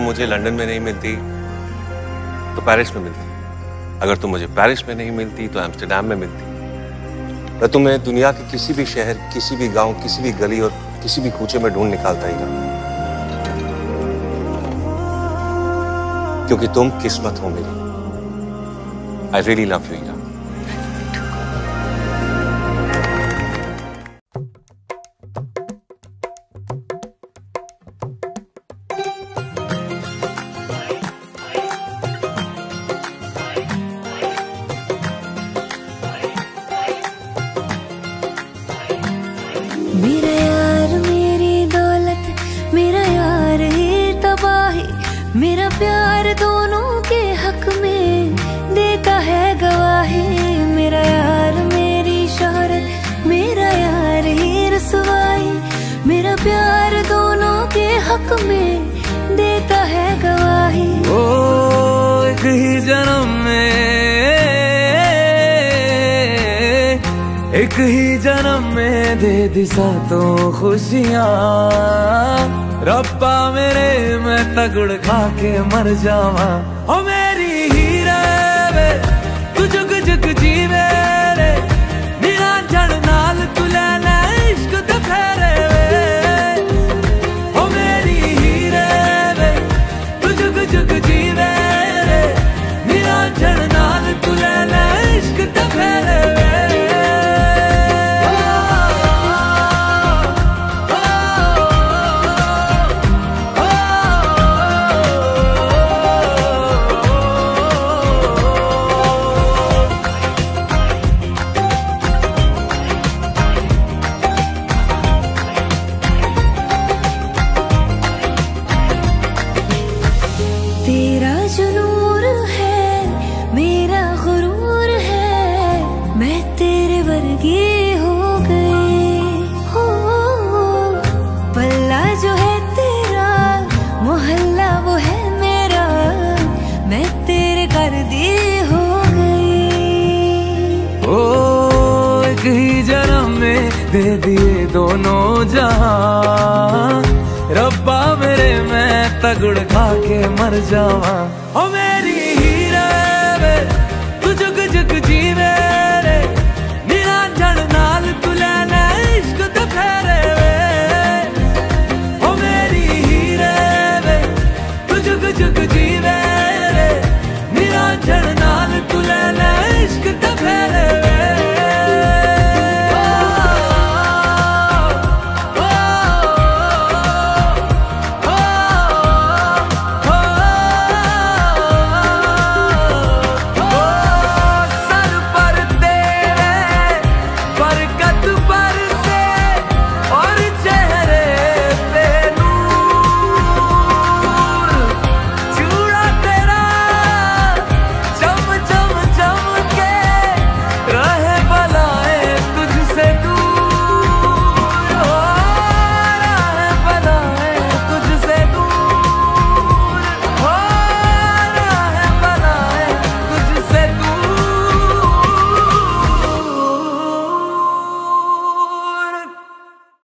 मुझे लंदन में नहीं मिलती तो पेरिस में मिलती। अगर तुम मुझे पेरिस में नहीं मिलती तो एम्स्टरडेम में मिलती। मैं तुम्हें दुनिया के किसी भी शहर, किसी भी गाँव, किसी भी गली और किसी भी कूचे में ढूंढ निकालता ही क्योंकि तुम किस्मत हो मेरी। आई रियली लव यू मेरा मेरा प्यार दोनों के हक में देता है गवाही। मेरा यार, मेरी शहरत, मेरा यार ही रसवाई। मेरा प्यार दोनों के हक में एक ही जन्म में दे दिशा तो खुशियाँ। रब्बा मेरे, मैं तगड़ खा के मर जावा। ओ हो हो जो है तेरा, मोहल्ला वो है मेरा। मैं तेरे कर दी हो गई ओ में दे दिए दोनों जहाँ रब्बा मेरे, मैं तगड़ खा के मर जावा। ओ मेरी ही